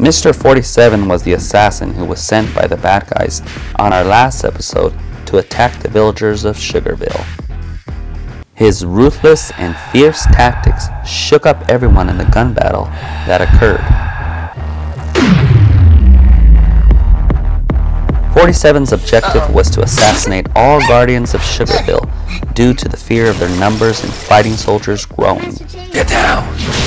Mr. 47 was the assassin who was sent by the bad guys on our last episode to attack the villagers of Sugarville. His ruthless and fierce tactics shook up everyone in the gun battle that occurred. 47's objective was to assassinate all guardians of Sugarville due to the fear of their numbers and fighting soldiers growing. Get down!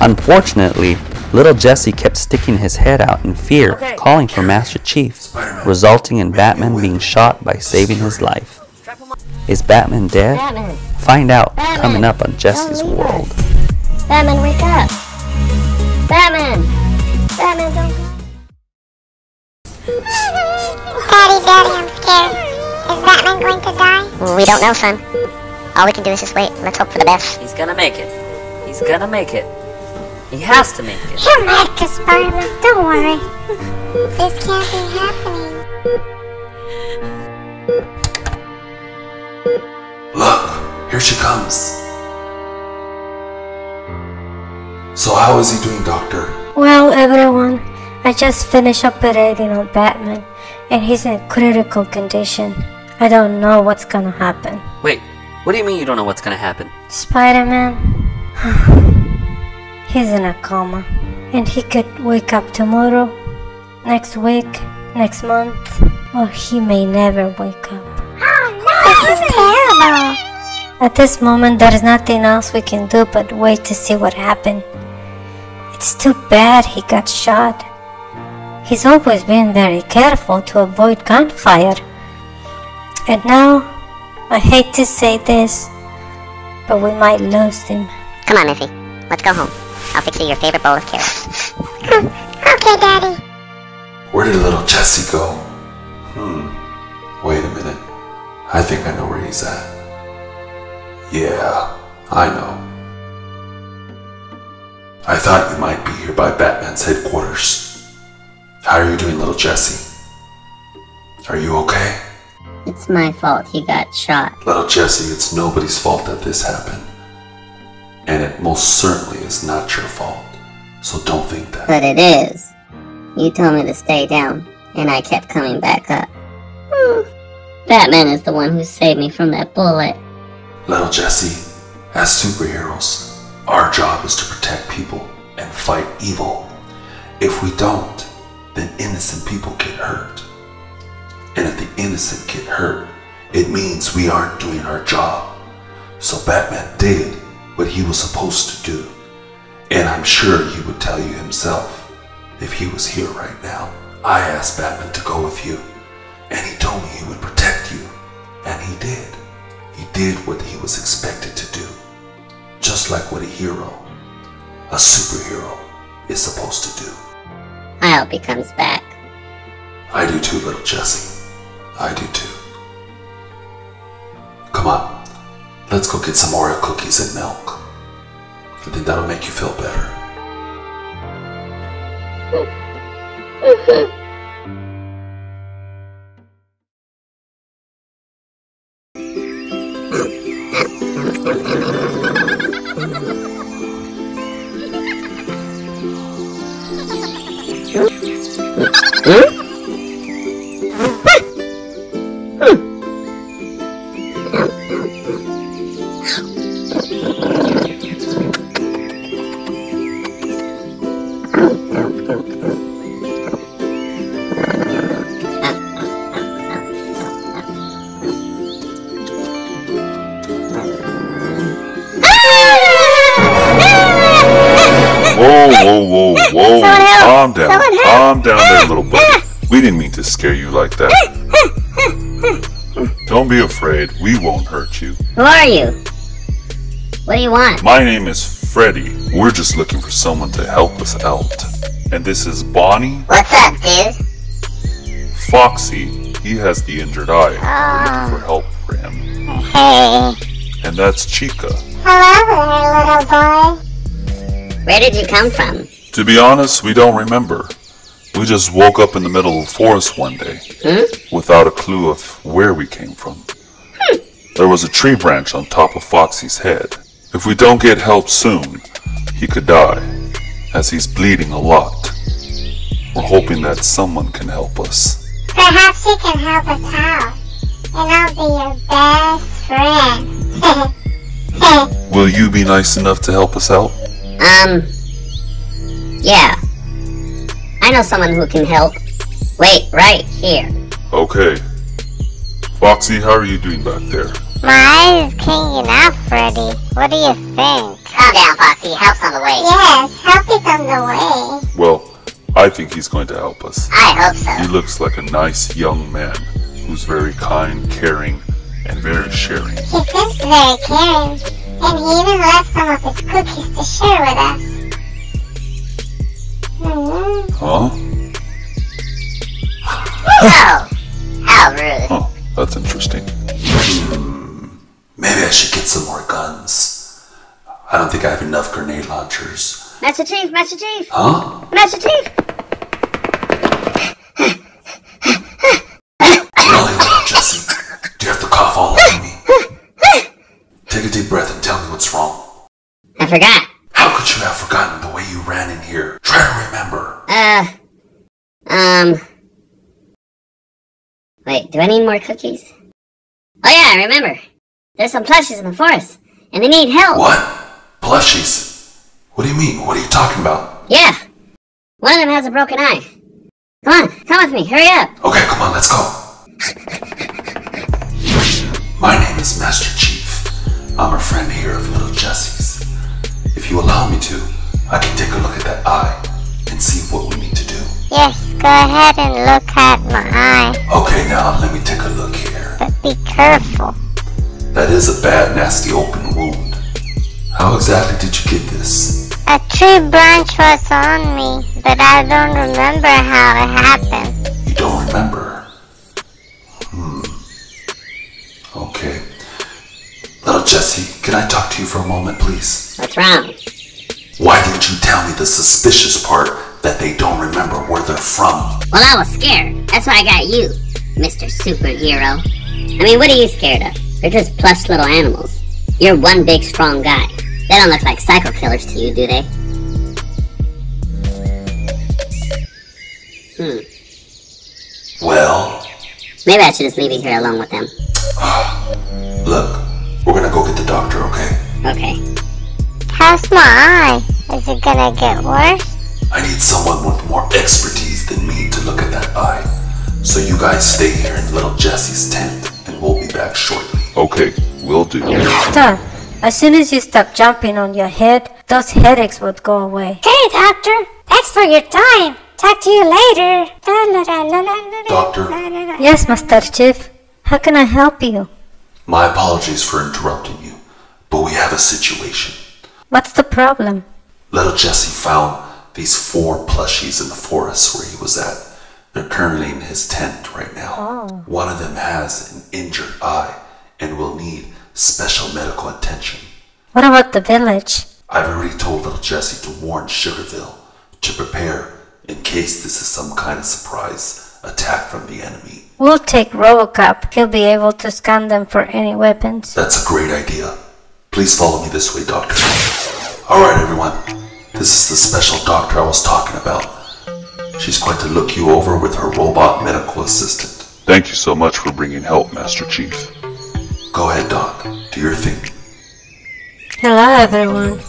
Unfortunately, little Jesse kept sticking his head out in fear, Okay. calling for Master Chief, resulting in Batman being shot by saving his life. Is Batman dead? Batman, Find out Batman, coming up on Jesse's World. us. Batman, wake up. Batman. Batman, don't go. Daddy, Daddy, I'm scared. Is Batman going to die? We don't know, son. All we can do is just wait. Let's hope for the best. He's gonna make it. He's gonna make it. He has to make it. He'll make us, Spider-Man. Don't worry. This can't be happening. Look, here she comes. So how is he doing, Doctor? Well, everyone, I just finished operating on Batman, and he's in critical condition. I don't know what's gonna happen. Wait, what do you mean you don't know what's gonna happen? Spider-Man, he's in a coma, and he could wake up tomorrow, next week, next month, or he may never wake up. Oh, no, This is terrible. At this moment, there is nothing else we can do but wait to see what happened. It's too bad he got shot. He's always been very careful to avoid gunfire. And now, I hate to say this, but we might lose him. Come on, Missy. Let's go home. I'll fix you your favorite bowl of carrots. Okay, Daddy. Where did little Jesse go? Hmm. Wait a minute. I think I know where he's at. Yeah, I know. I thought you might be here by Batman's headquarters. How are you doing, little Jesse? Are you okay? It's my fault he got shot. Little Jesse, it's nobody's fault that this happened. And it most certainly is not your fault. So don't think that. But it is. You told me to stay down, and I kept coming back up. Hmm. Batman is the one who saved me from that bullet. Little Jesse, as superheroes, our job is to protect people and fight evil. If we don't, then innocent people get hurt. And if the innocent get hurt, it means we aren't doing our job. So Batman did what he was supposed to do. And I'm sure he would tell you himself if he was here right now. I asked Batman to go with you, and he told me he would protect you. And he did. He did what he was expected to do. Just like what a hero, a superhero, is supposed to do. I hope he comes back. I do too, little Jesse. I do too. Come on, let's go get some Oreo cookies and milk. I think that'll make you feel better. Whoa, whoa, whoa, whoa. Help! Calm down. Calm down there, little buddy. We didn't mean to scare you like that. Don't be afraid. We won't hurt you. Who are you? What do you want? My name is Freddy. We're just looking for someone to help us out. And this is Bonnie, What's up, dude? Foxy. He has the injured eye. We're looking for ah. help for him. Hey. And that's Chica. Hello there, little boy. Where did you come from? To be honest, we don't remember. We just woke up in the middle of the forest one day Hmm? without a clue of where we came from. There was a tree branch on top of Foxy's head. If we don't get help soon, he could die, as he's bleeding a lot. We're hoping that someone can help us. Perhaps you can help us out. And I'll be your best friend. Will you be nice enough to help us out? Um, yeah. I know someone who can help. Wait, right here. Okay. Foxy, how are you doing back there? My eyes is kicking out, Freddy. What do you think? Calm down, Foxy. Help's on the way. Yes, help is on the way. Well, I think he's going to help us. I hope so. He looks like a nice young man who's very kind, caring, and very sharing. He seems very caring, and he even left some of his cookies to share with us. Mhm. Huh? Oh, how rude. Huh. That's interesting. Maybe I should get some more guns. I don't think I have enough grenade launchers. Master Chief, Master Chief, Huh? Master Chief. Really, little Jesse? Do you have to cough all over me? Take a deep breath and tell me what's wrong. I forgot. How could you have forgotten the way you ran in here? Try to remember. Uh, um. Wait, do I need more cookies? Oh yeah, I remember. There's some plushies in the forest, and they need help. What? Plushies? What do you mean? What are you talking about? Yeah. One of them has a broken eye. Come on, come with me, hurry up. Okay, come on, let's go. My name is Master Chief. I'm a friend here of Little Jesse's. If you allow me to, I can take a look at that eye and see what we need to do. Yes, go ahead and look at my eye, Okay, now let me take a look here. but be careful. That is a bad, nasty open wound. How exactly did you get this? A tree branch was on me, but I don't remember how it happened. You don't remember? Hmm. Okay. Little Jesse, can I talk to you for a moment, please? What's wrong? Why didn't you tell me the suspicious part that they don't remember where they're from? Well, I was scared. That's why I got you, Mr. Superhero. I mean, what are you scared of? They're just plush little animals. You're one big strong guy. They don't look like psycho killers to you, do they? Hmm. Well, Maybe I should just leave you here alone with them. look, gonna go get the doctor, okay? Okay. How's my eye? Is it gonna get worse? I need someone with more expertise than me to look at that eye. So you guys stay here in little Jesse's tent, and we'll be back shortly. Okay, will do. Done. As soon as you stop jumping on your head, those headaches would go away. Okay, doctor. Thanks for your time. Talk to you later. La, la, la, la, la, la, Doctor? Yes, Master Chief. How can I help you? My apologies for interrupting you, but we have a situation. What's the problem? Little Jesse found these four plushies in the forest where he was at. They're currently in his tent right now. Oh. One of them has an injured eye and will need special medical attention. What about the village? I've already told little Jesse to warn Sugarville to prepare in case this is some kind of surprise attack from the enemy. We'll take Robocop. He'll be able to scan them for any weapons. That's a great idea. Please follow me this way, Doctor. Alright, everyone. This is the special doctor I was talking about. She's going to look you over with her robot medical assistant. Thank you so much for bringing help, Master Chief. Go ahead, Doc. Do your thing. Hello, everyone.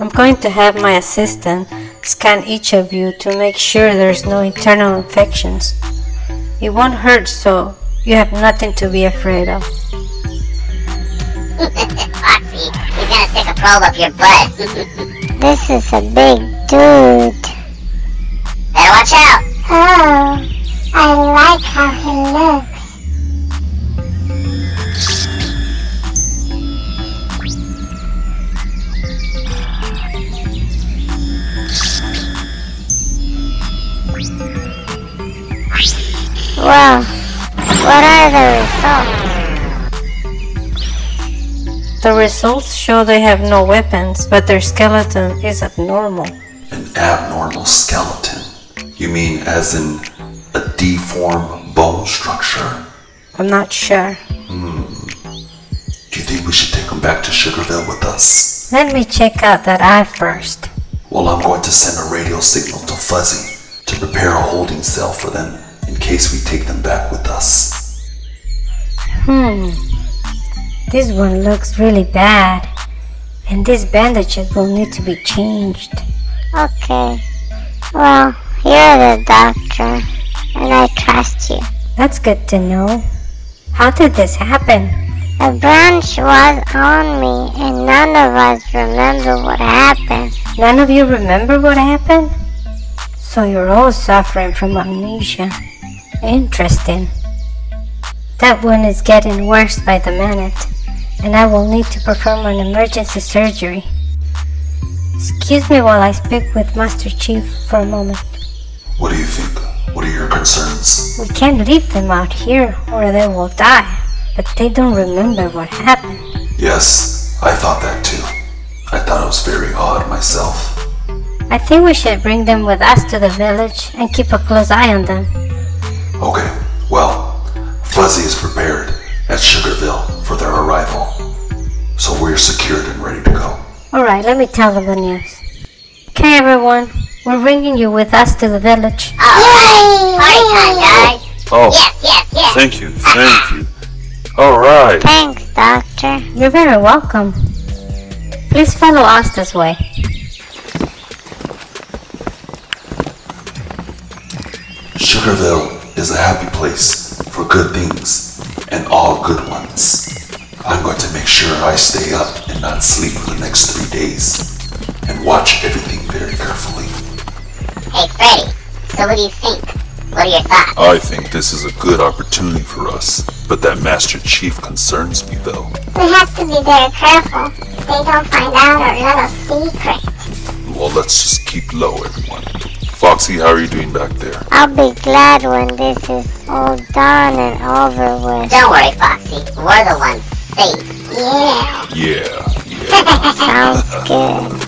I'm going to have my assistant scan each of you to make sure there's no internal infections. It won't hurt, so you have nothing to be afraid of. Foxy, he's gonna stick a probe up your butt. This is a big dude. Better watch out. Oh, I like how he looks. The results show they have no weapons, but their skeleton is abnormal. An abnormal skeleton. You mean as in a deformed bone structure? I'm not sure. Hmm. Do you think we should take them back to Sugarville with us? Let me check out that eye first. Well, I'm going to send a radio signal to Fuzzy to prepare a holding cell for them in case we take them back with us. Hmm. This one looks really bad. And these bandages will need to be changed. Okay. Well, you're the doctor, and I trust you. That's good to know. How did this happen? The branch was on me, and none of us remember what happened. None of you remember what happened? So you're all suffering from amnesia. Interesting. That one is getting worse by the minute, and I will need to perform an emergency surgery. Excuse me while I speak with Master Chief for a moment. What do you think? What are your concerns? We can't leave them out here or they will die, but they don't remember what happened. Yes, I thought that too. I thought it was very odd myself. I think we should bring them with us to the village and keep a close eye on them. Okay, well, Fuzzy is prepared at Sugarville for their arrival. So we're secured and ready to go. Alright, let me tell them the news. Okay, everyone, we're bringing you with us to the village. Oh, party time, guys. Oh, Yes, yes, yes. thank you, thank you. All right. Thanks, Doctor. You're very welcome. Please follow us this way. Sugarville is a happy place for good things and all good ones. I'm going to make sure I stay up and not sleep for the next three days and watch everything very carefully. Hey, Freddy. So what do you think? What are your thoughts? I think this is a good opportunity for us, but that Master Chief concerns me though. We have to be very careful. They don't find out our little secret. Well, let's just keep low, everyone. Foxy, how are you doing back there? I'll be glad when this is all done and over with. Don't worry, Foxy. We're the ones safe. Yeah, Yeah, sounds good.